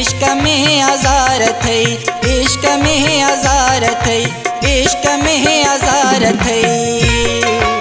इश्क में आज़ार थई इश्क में आज़ार थई इश्क में आज़ार अथई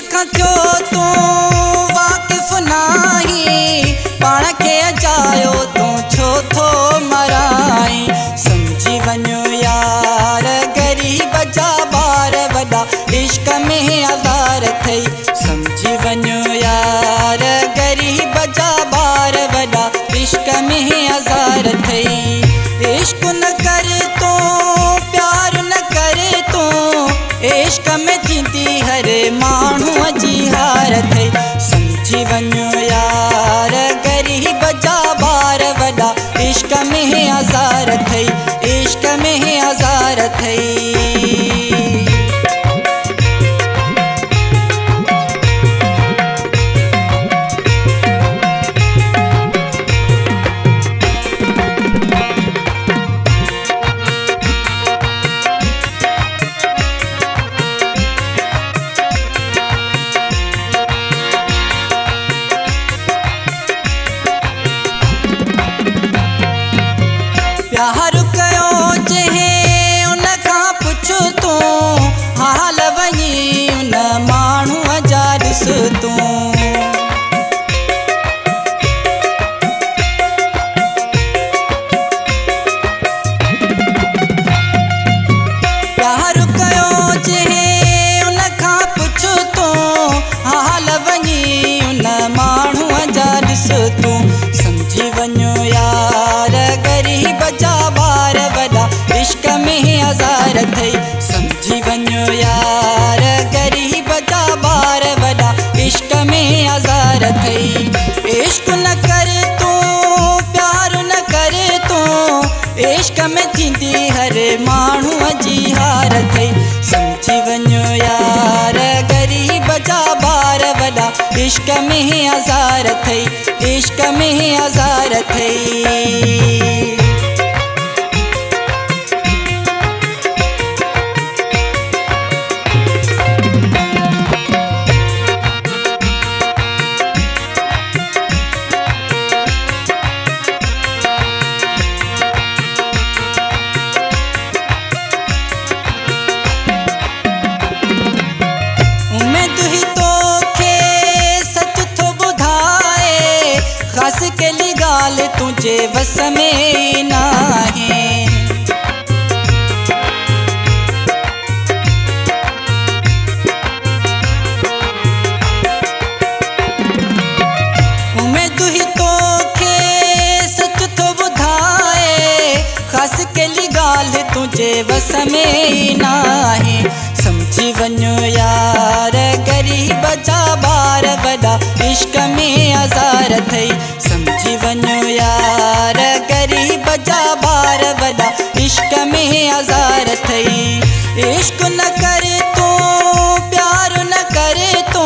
इश्क खां थियो तूं वाक़िफ़ नाही पाण खे जायो, तूं छो थो मराई। समझी वञो यार, ग़रीब जा ॿार वॾा इश्क में आज़ार अथई समझी वञो यार, ग़रीब जा ॿार वॾा इश्क में आज़ार अथई इश्क न करे तो प्यार न करे तो। इश्क में समझी वञो यार ग़रीब जा बार वॾा इश्क में आज़ार अथई इश्क में आज़ार अथई में आज़ार अथई समझी वञो यार, ग़रीब जा ॿार वॾा इश्क में आज़ार अथई इश्क न करे तूं, प्यार न करे तूं, इश्क में थींदी हर माण्हूअ जी हार अथई समझी वञो यार, ग़रीब जा ॿार वॾा इश्क में आज़ार अथई इश्क में आज़ार अथई तुंहिंजे वस में कहिड़ी ॻाल्हि तुंहिंजे वस में नाहे समझी वञो यार, ग़रीब जा ॿार वॾा इश्क में आज़ार अथई इश्क न करे तो प्यार न करे तो।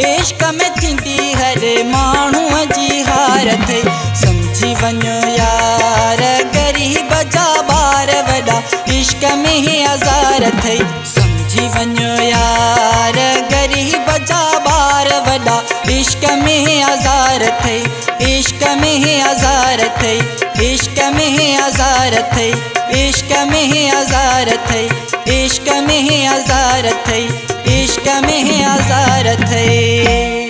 इश्क में थींदी हर माण्हूअ जी हार अथई समझी वञो यार, ग़रीब जा ॿार वॾा। इश्क में आज़ार अथई समझी वञो यार, ग़रीब जा ॿार वॾा। इश्क में आज़ार थे इश्क में आज़ार थे इश्क में आज़ार थे इश्क में आज़ार थे इश्क में आज़ार थे इश्क में है आज़ार थे